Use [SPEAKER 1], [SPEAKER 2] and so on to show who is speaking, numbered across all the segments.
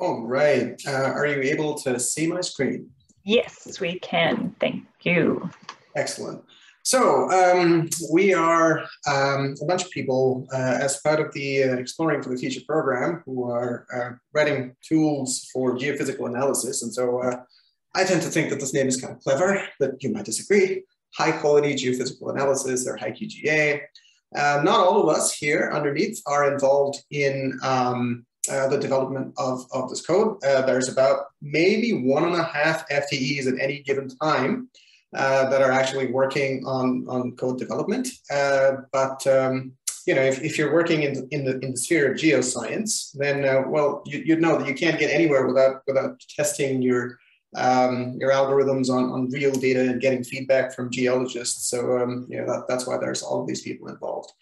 [SPEAKER 1] All right. Uh, are you able to see my screen?
[SPEAKER 2] Yes, we can. Thank you.
[SPEAKER 1] Excellent. So um, we are um, a bunch of people uh, as part of the uh, Exploring for the Future program who are uh, writing tools for geophysical analysis. And so uh, I tend to think that this name is kind of clever, but you might disagree. High quality geophysical analysis or HiQGA. Uh, not all of us here underneath are involved in um, uh, the development of, of this code. Uh, there's about maybe one and a half FTEs at any given time uh, that are actually working on, on code development. Uh, but um, you know, if, if you're working in the, in the in the sphere of geoscience, then uh, well, you, you'd know that you can't get anywhere without without testing your um, your algorithms on, on real data and getting feedback from geologists. So um, you know that, that's why there's all of these people involved.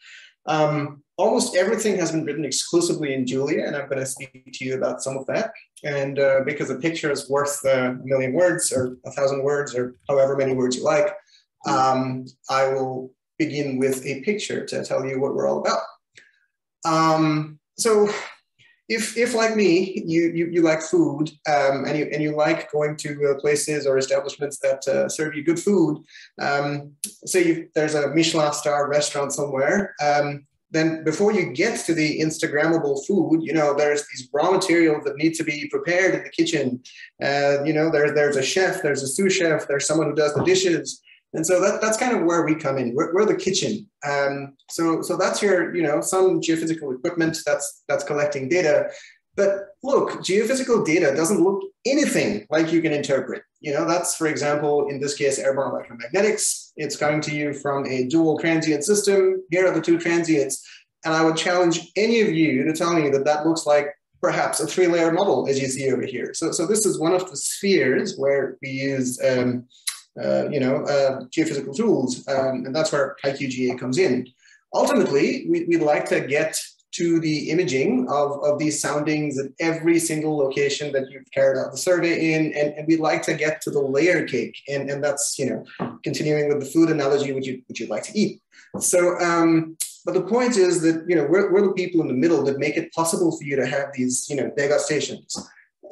[SPEAKER 1] Um, almost everything has been written exclusively in Julia, and I'm going to speak to you about some of that. And uh, because a picture is worth a million words or a thousand words or however many words you like, um, I will begin with a picture to tell you what we're all about. Um, so if, if like me, you, you, you like food um, and, you, and you like going to uh, places or establishments that uh, serve you good food, um, say there's a Michelin star restaurant somewhere, um, then before you get to the Instagrammable food, you know, there's these raw materials that need to be prepared in the kitchen. Uh, you know, there, there's a chef, there's a sous chef, there's someone who does the dishes. And so that, that's kind of where we come in. We're, we're the kitchen. Um, so, so that's your, you know, some geophysical equipment that's, that's collecting data. But look, geophysical data doesn't look anything like you can interpret. You know, that's, for example, in this case, airborne electromagnetics. It's coming to you from a dual transient system. Here are the two transients. And I would challenge any of you to tell me that that looks like perhaps a three-layer model, as you see over here. So, so this is one of the spheres where we use, um, uh, you know, uh, geophysical tools, um, and that's where HiQGA comes in. Ultimately, we, would like to get to the imaging of, of these soundings at every single location that you've carried out the survey in. And, and we'd like to get to the layer cake. And, and that's, you know, continuing with the food analogy, which, you, which you'd like to eat. So, um, but the point is that, you know, we're, we're the people in the middle that make it possible for you to have these, you know, degustations.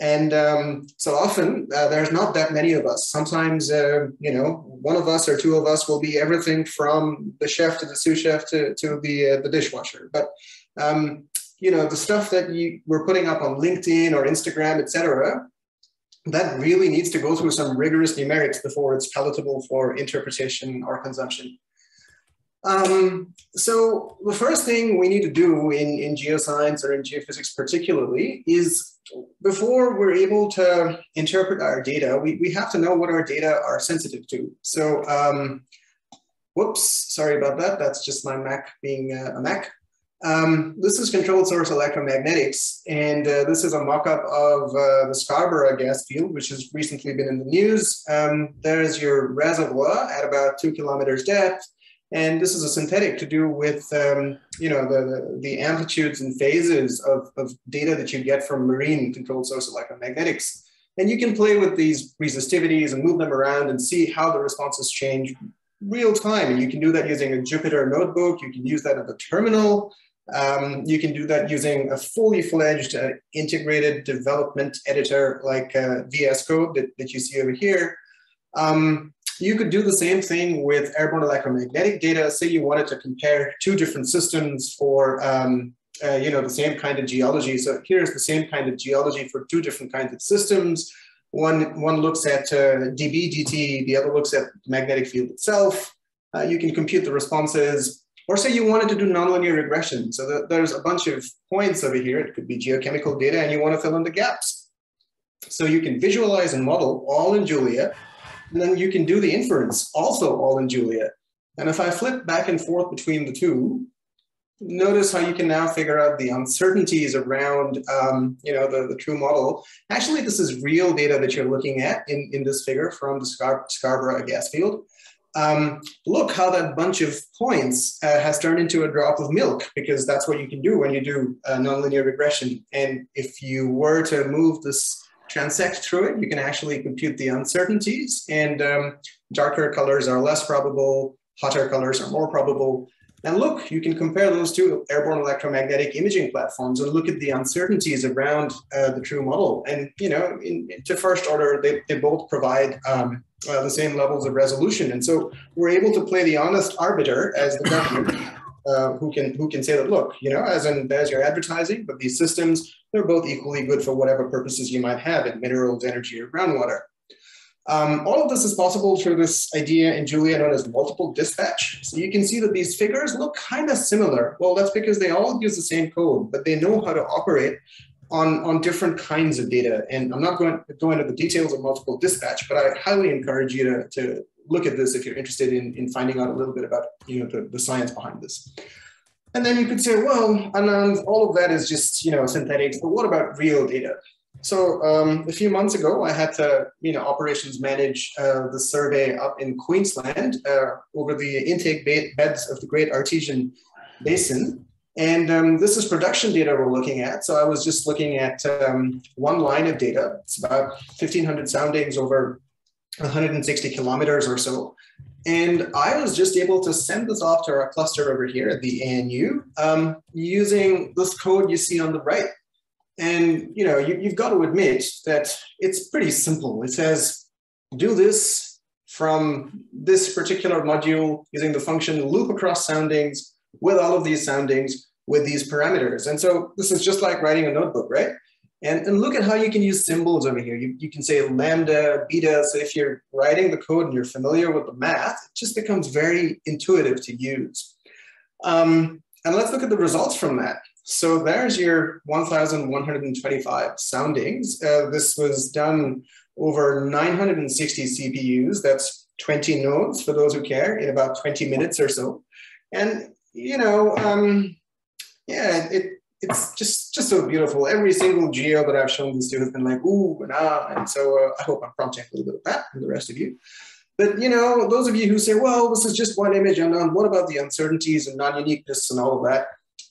[SPEAKER 1] And um, so often uh, there's not that many of us. Sometimes, uh, you know, one of us or two of us will be everything from the chef to the sous chef to, to the, uh, the dishwasher. But um, you know, the stuff that you were putting up on LinkedIn or Instagram, etc., that really needs to go through some rigorous numerics before it's palatable for interpretation or consumption. Um, so the first thing we need to do in, in geoscience or in geophysics particularly is before we're able to interpret our data, we, we have to know what our data are sensitive to. So, um, whoops, sorry about that. That's just my Mac being a Mac. Um, this is controlled source electromagnetics, and uh, this is a mock-up of uh, the Scarborough gas field, which has recently been in the news. Um, there's your reservoir at about two kilometers depth, and this is a synthetic to do with um, you know the, the amplitudes and phases of, of data that you get from marine controlled source electromagnetics. And you can play with these resistivities and move them around and see how the responses change real time. And you can do that using a Jupyter notebook. You can use that at the terminal. Um, you can do that using a fully fledged uh, integrated development editor like uh, VS Code that, that you see over here. Um, you could do the same thing with airborne electromagnetic data. Say you wanted to compare two different systems for um, uh, you know, the same kind of geology. So here's the same kind of geology for two different kinds of systems. One, one looks at uh, dB dt, the other looks at magnetic field itself. Uh, you can compute the responses or say you wanted to do nonlinear regression. So that there's a bunch of points over here. It could be geochemical data and you want to fill in the gaps. So you can visualize and model all in Julia. And then you can do the inference also all in Julia. And if I flip back and forth between the two, notice how you can now figure out the uncertainties around um, you know, the, the true model. Actually, this is real data that you're looking at in, in this figure from the Scar Scarborough gas field um, look how that bunch of points uh, has turned into a drop of milk because that's what you can do when you do nonlinear regression. And if you were to move this transect through it, you can actually compute the uncertainties and um, darker colors are less probable, hotter colors are more probable. And look, you can compare those two airborne electromagnetic imaging platforms and look at the uncertainties around uh, the true model. And, you know, in, to first order, they, they both provide um, uh, the same levels of resolution. And so we're able to play the honest arbiter as the government. Uh, who can who can say that look you know as in as your advertising but these systems they're both equally good for whatever purposes you might have in minerals energy or groundwater um, all of this is possible through this idea in Julia known as multiple dispatch. So you can see that these figures look kind of similar. Well, that's because they all use the same code, but they know how to operate on, on different kinds of data. And I'm not going to go into the details of multiple dispatch, but I highly encourage you to, to look at this if you're interested in, in finding out a little bit about you know, the, the science behind this. And then you could say, well, and all of that is just you know synthetics, but what about real data? So um, a few months ago, I had to, you know, operations manage uh, the survey up in Queensland uh, over the intake beds of the Great Artesian Basin. And um, this is production data we're looking at. So I was just looking at um, one line of data. It's about 1,500 soundings over 160 kilometers or so. And I was just able to send this off to our cluster over here at the ANU um, using this code you see on the right. And you know, you, have got to admit that it's pretty simple. It says, do this from this particular module using the function loop across soundings with all of these soundings with these parameters. And so this is just like writing a notebook, right? And, and look at how you can use symbols over here. You, you can say lambda, beta. So if you're writing the code and you're familiar with the math, it just becomes very intuitive to use. Um, and let's look at the results from that. So there's your 1,125 soundings. Uh, this was done over 960 CPUs. That's 20 nodes for those who care in about 20 minutes or so. And, you know, um, yeah, it, it's just just so beautiful. Every single geo that I've shown this to has been like, ooh and ah. And so uh, I hope I'm prompting a little bit of that from the rest of you. But you know, those of you who say, well, this is just one image, and what about the uncertainties and non-uniqueness and all of that?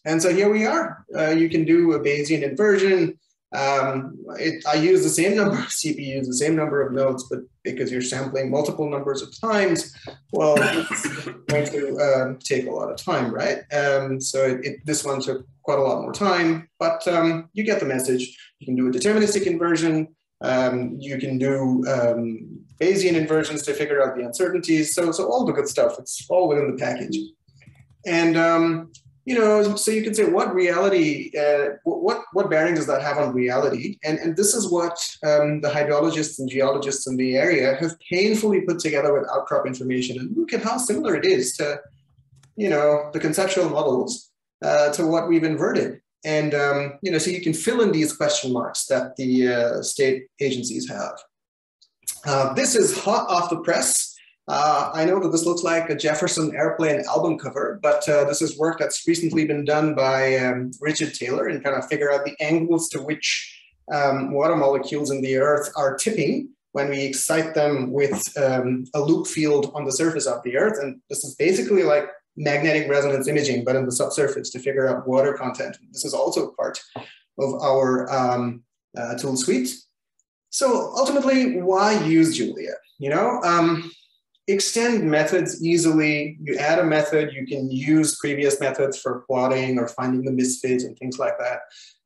[SPEAKER 1] And so here we are. Uh, you can do a Bayesian inversion. Um, it, I use the same number of CPUs, the same number of nodes, but because you're sampling multiple numbers of times, well, it's going to um, take a lot of time, right? Um, so it, it, this one took quite a lot more time, but um, you get the message. You can do a deterministic inversion. Um, you can do um, Bayesian inversions to figure out the uncertainties. So, so all the good stuff. It's all within the package. And you know, so you can say what reality, uh, what what bearing does that have on reality? And and this is what um, the hydrologists and geologists in the area have painfully put together with outcrop information. And look at how similar it is to, you know, the conceptual models uh, to what we've inverted. And um, you know, so you can fill in these question marks that the uh, state agencies have. Uh, this is hot off the press. Uh, I know that this looks like a Jefferson Airplane album cover, but uh, this is work that's recently been done by um, Richard Taylor and kind of figure out the angles to which um, water molecules in the earth are tipping when we excite them with um, a loop field on the surface of the earth. And this is basically like magnetic resonance imaging, but in the subsurface to figure out water content. This is also part of our um, uh, tool suite. So ultimately, why use Julia? You know, um, extend methods easily. You add a method, you can use previous methods for plotting or finding the misfits and things like that.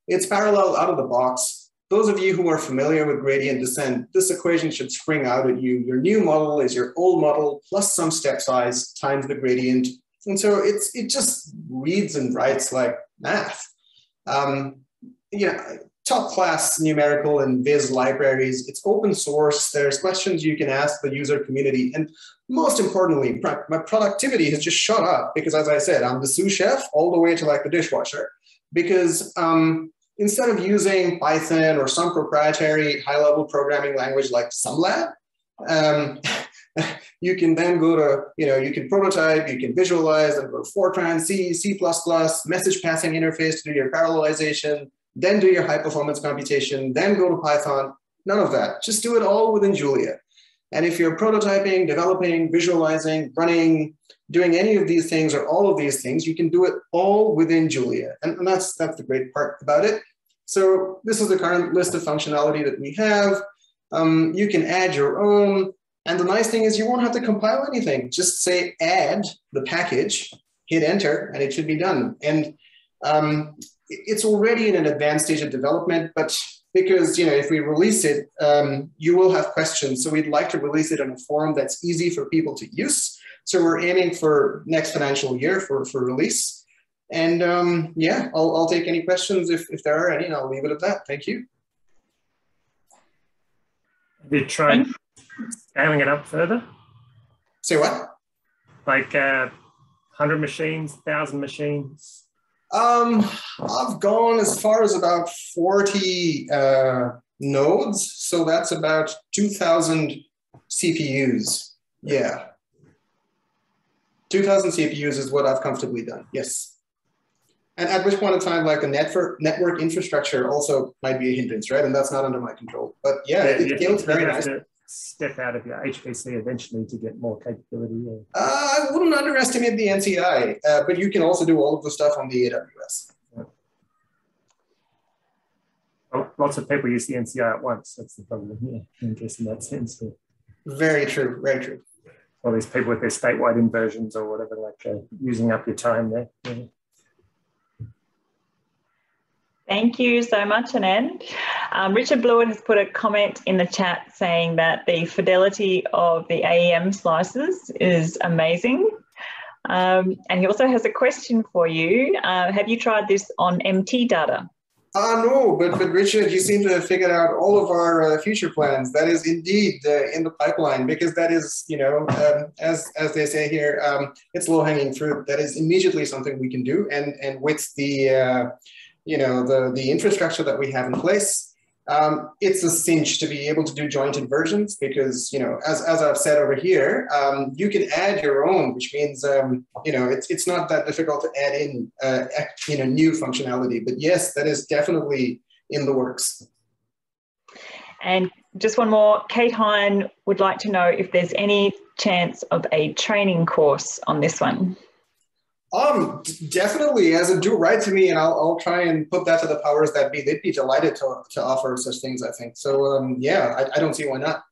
[SPEAKER 1] It's parallel out of the box. Those of you who are familiar with gradient descent, this equation should spring out at you. Your new model is your old model plus some step size times the gradient. And so it's it just reads and writes like math. Um, know, top class numerical and viz libraries. It's open source. There's questions you can ask the user community. And most importantly, my productivity has just shot up because as I said, I'm the sous chef all the way to like the dishwasher because um, instead of using Python or some proprietary high level programming language like SumLab, um, you can then go to, you know, you can prototype, you can visualize and go to Fortran, C, C++, message passing interface to do your parallelization, then do your high performance computation, then go to Python. None of that. Just do it all within Julia. And if you're prototyping, developing, visualizing, running, doing any of these things or all of these things, you can do it all within Julia. And, and that's, that's the great part about it. So this is the current list of functionality that we have. Um, you can add your own. And the nice thing is you won't have to compile anything. Just say add the package hit enter, and it should be done. And um, it's already in an advanced stage of development, but because you know if we release it, um, you will have questions. So we'd like to release it in a form that's easy for people to use. So we're aiming for next financial year for, for release. And um, yeah, I'll, I'll take any questions if, if there are any, and I'll leave it at that. Thank you.
[SPEAKER 3] Have you tried scaling it up further?
[SPEAKER 1] Say what?
[SPEAKER 3] Like uh, 100 machines, 1,000 machines?
[SPEAKER 1] Um, I've gone as far as about 40 uh, nodes. So that's about 2,000 CPUs. Yeah. 2,000 CPUs is what I've comfortably done. Yes. And at which point in time, like the network network infrastructure also might be a hindrance, right? And that's not under my control. But yeah, yeah it scales very nice.
[SPEAKER 3] Step out of your HPC eventually to get more capability. Or...
[SPEAKER 1] Uh, I wouldn't underestimate the NCI, uh, but you can also do all of the stuff on the AWS.
[SPEAKER 3] Well, lots of people use the NCI at once. That's the problem. Yeah, I guess in that sense. Yeah.
[SPEAKER 1] Very true. Very true.
[SPEAKER 3] All these people with their statewide inversions or whatever, like uh, using up your time there.
[SPEAKER 2] Thank you so much, Anand. Um, Richard Blewett has put a comment in the chat saying that the fidelity of the AEM slices is amazing. Um, and he also has a question for you. Uh, have you tried this on MT data?
[SPEAKER 1] Uh, no, but, but Richard, you seem to have figured out all of our uh, future plans. That is indeed uh, in the pipeline because that is, you know, um, as, as they say here, um, it's low hanging fruit. That is immediately something we can do. And, and with the, uh, you know, the, the infrastructure that we have in place, um, it's a cinch to be able to do joint inversions because, you know, as, as I've said over here, um, you can add your own, which means, um, you know, it's, it's not that difficult to add in, uh, you know, new functionality. But yes, that is definitely in the works.
[SPEAKER 2] And just one more, Kate Hine would like to know if there's any chance of a training course on this one.
[SPEAKER 1] Um, definitely, as a do right to me, and I'll, I'll try and put that to the powers that be. They'd be delighted to, to offer such things. I think so. Um, yeah, I, I don't see why not.